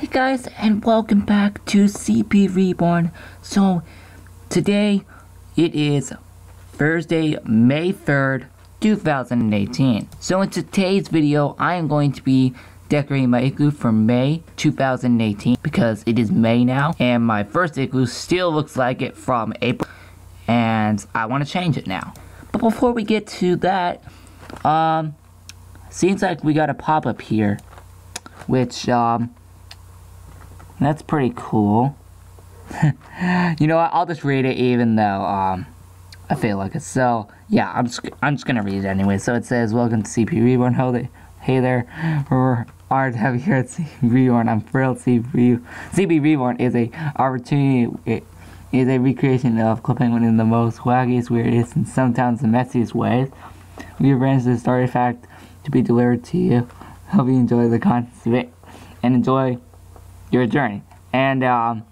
Hey guys, and welcome back to CP Reborn. So, today it is Thursday, May 3rd, 2018. So, in today's video, I am going to be decorating my igloo for May 2018 because it is May now, and my first igloo still looks like it from April, and I want to change it now. But before we get to that, um, seems like we got a pop up here, which, um, that's pretty cool. you know what? I'll just read it even though um, I feel like it. So yeah, I'm just I'm just gonna read it anyway. So it says, "Welcome to CP Reborn. Hey there, we're honored to have you here at CP Reborn. I'm thrilled. CP CP Reborn is a opportunity. It is a recreation of Penguin in the most wackiest, weirdest, and sometimes the messiest ways. We arranged this artifact to be delivered to you. Hope you enjoy the contents of it and enjoy." Your journey. And um,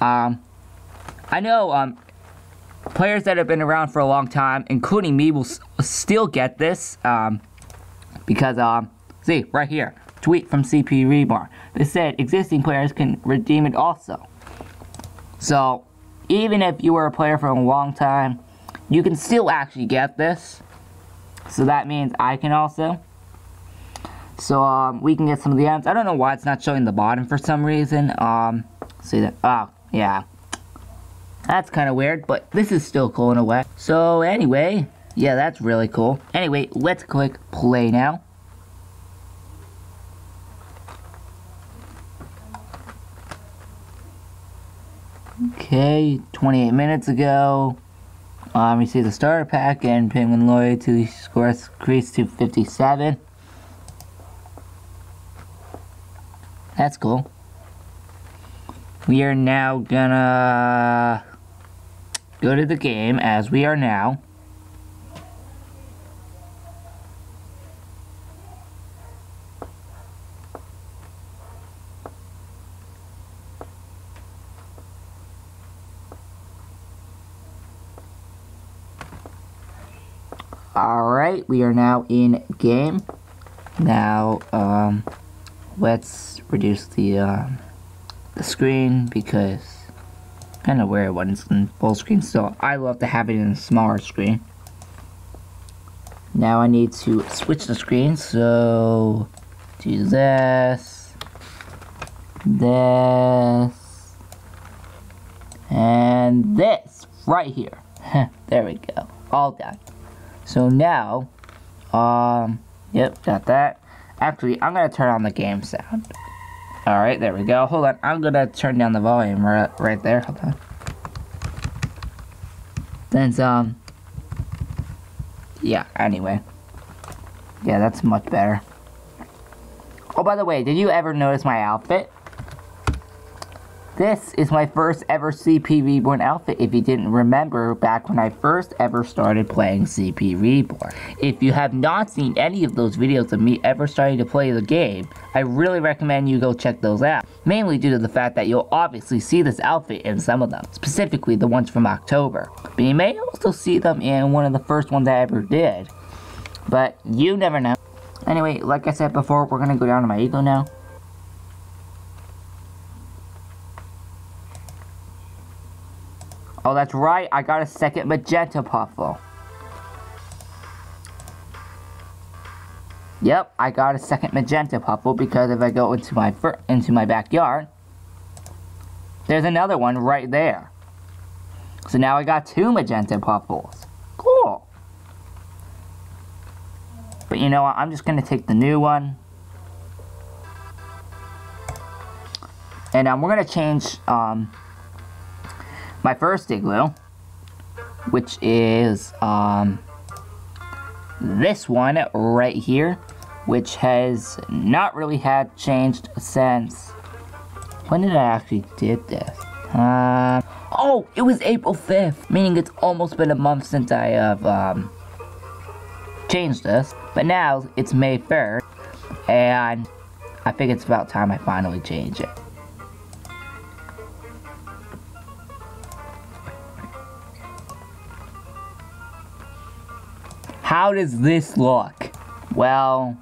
um, I know um, players that have been around for a long time, including me, will still get this um, because um, see right here, tweet from CP Reborn. They said existing players can redeem it also. So even if you were a player for a long time, you can still actually get this. So that means I can also. So um, we can get some of the items. I don't know why it's not showing the bottom for some reason. Um, see that? Oh, yeah. That's kind of weird, but this is still cool in a way. So anyway, yeah, that's really cool. Anyway, let's click play now. Okay, 28 minutes ago, um, see the starter pack and Penguin Loyalty score increased to 57. That's cool. We are now gonna go to the game as we are now. Alright, we are now in game. Now, um, let's reduce the uh, the screen because kind of weird when it's in full screen so I love to have it in a smaller screen. Now I need to switch the screen so do this this and this right here. There we go. All done. So now um yep got that Actually, I'm going to turn on the game sound. Alright, there we go. Hold on. I'm going to turn down the volume right, right there. Hold on. Then, um... Yeah, anyway. Yeah, that's much better. Oh, by the way, did you ever notice my outfit? This is my first ever CP Reborn outfit if you didn't remember back when I first ever started playing CP Reborn. If you have not seen any of those videos of me ever starting to play the game, I really recommend you go check those out. Mainly due to the fact that you'll obviously see this outfit in some of them, specifically the ones from October. But you may also see them in one of the first ones I ever did. But you never know. Anyway, like I said before, we're gonna go down to my ego now. Oh, that's right. I got a second magenta puffle. Yep, I got a second magenta puffle because if I go into my into my backyard, there's another one right there. So now I got two magenta puffles. Cool. But you know what? I'm just going to take the new one. And um, we're going to change um, my first igloo, which is um, this one right here, which has not really had changed since, when did I actually did this? Uh, oh, it was April 5th, meaning it's almost been a month since I have um, changed this, but now it's May 3rd, and I think it's about time I finally change it. How does this look? Well,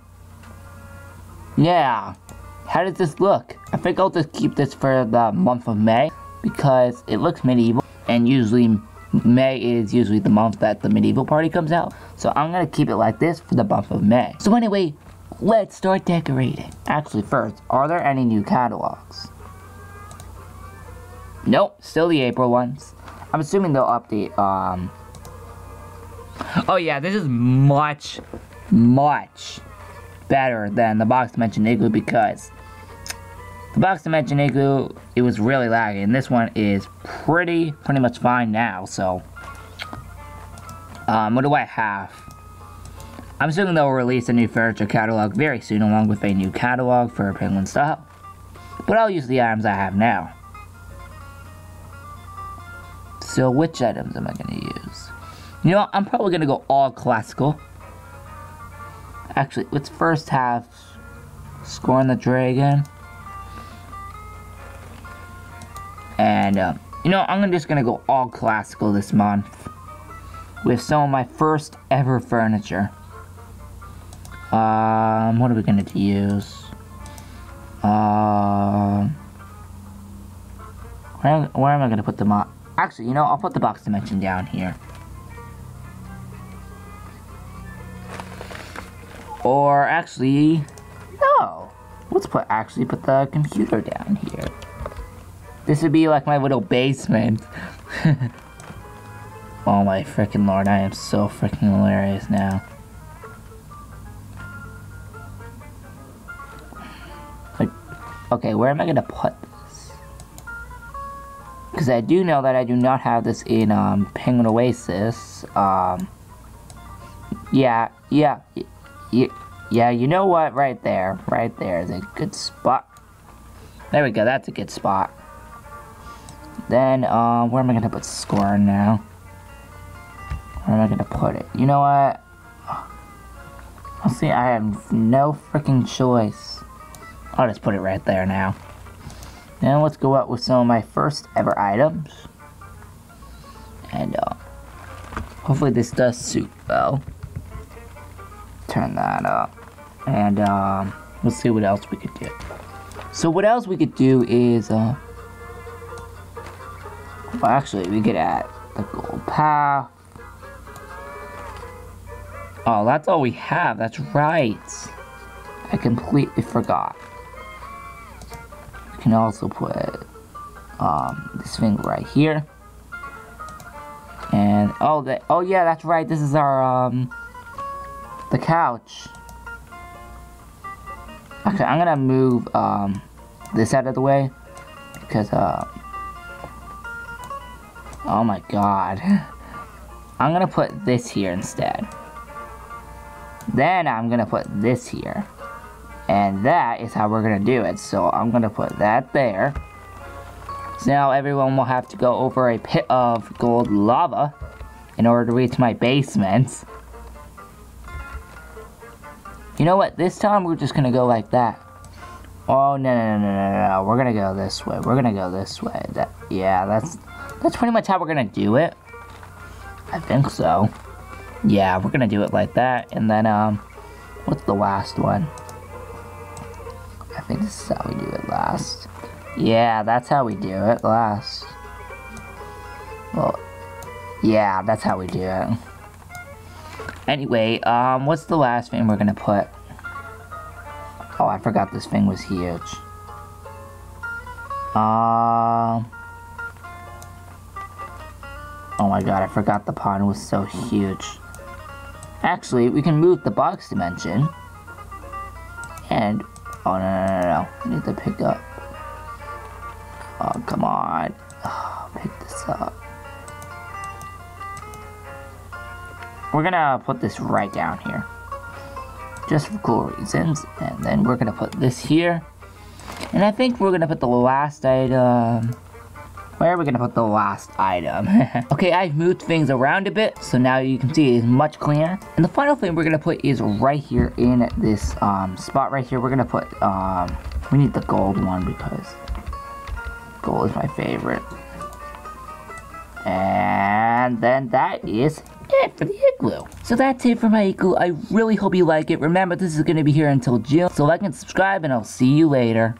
yeah. How does this look? I think I'll just keep this for the month of May because it looks medieval and usually May is usually the month that the medieval party comes out. So I'm gonna keep it like this for the month of May. So anyway, let's start decorating. Actually first, are there any new catalogs? Nope, still the April ones. I'm assuming they'll update, um... Oh yeah, this is much, much better than the Box Dimension Igloo because the Box Dimension Igloo, it was really laggy, and this one is pretty, pretty much fine now, so... Um, what do I have? I'm assuming they'll release a new furniture catalog very soon, along with a new catalog for Penguin Style. But I'll use the items I have now. So which items am I going to use? You know, what? I'm probably to go all classical. Actually, let's first have Scorn the Dragon. And, uh, you know, I'm just to go all classical this month. With some of my first ever furniture. Um, what are we to use? Um, where, where am I to put them on? Actually, you know, I'll put the box dimension down here. Or actually, no. Let's put actually put the computer down here. This would be like my little basement. oh my freaking lord, I am so freaking hilarious now. Like, okay, where am I gonna put this? because I do know that I do not have this in um, Penguin Oasis. Um, yeah, yeah, yeah, yeah, you know what? Right there, right there is a good spot. There we go, that's a good spot. Then, um, where am I going to put Scorn now? Where am I going to put it? You know what? I'll see, I have no freaking choice. I'll just put it right there now. Now let's go out with some of my first ever items. And uh, hopefully this does suit well. Turn that up. And um, let's see what else we could do. So what else we could do is, uh, well actually we could add the gold path. Oh, that's all we have, that's right. I completely forgot We can also put um, this thing right here. And oh, that oh yeah, that's right. This is our um, the couch. Okay, I'm gonna move um, this out of the way because uh, oh my god, I'm gonna put this here instead. Then I'm gonna put this here. And that is how we're to do it. So I'm to put that there. So now everyone will have to go over a pit of gold lava in order to reach my basement. You know what? This time we're just going to go like that. Oh, no, no, no, no, no, no. We're going to go this way. We're going to go this way. That, yeah, that's, that's pretty much how we're going to do it. I think so. Yeah, we're going to do it like that. And then, um, what's the last one? I think this is how we do it last. Yeah, that's how we do it last. Well, yeah, that's how we do it. Anyway, um, what's the last thing we're gonna put? Oh, I forgot this thing was huge. Um... Oh my god, I forgot the pond was so huge. Actually, we can move the box dimension. And Oh, no, no, no, no. I need to pick up. Oh, come on. We're gonna put this right down here. Just for cool reasons. And then we're gonna put this here. And I think we're gonna put the last item... Where are we gonna put the last item? okay, I've moved things around a bit, so now you can see it's much cleaner. And the final thing we're gonna put is right here in this um, spot right here. We're gonna put, um, we need the gold one because gold is my favorite. And then that is it for the igloo. So that's it for my igloo. I really hope you like it. Remember, this is going to be here until June. So like and subscribe, and I'll see you later.